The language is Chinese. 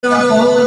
的 朋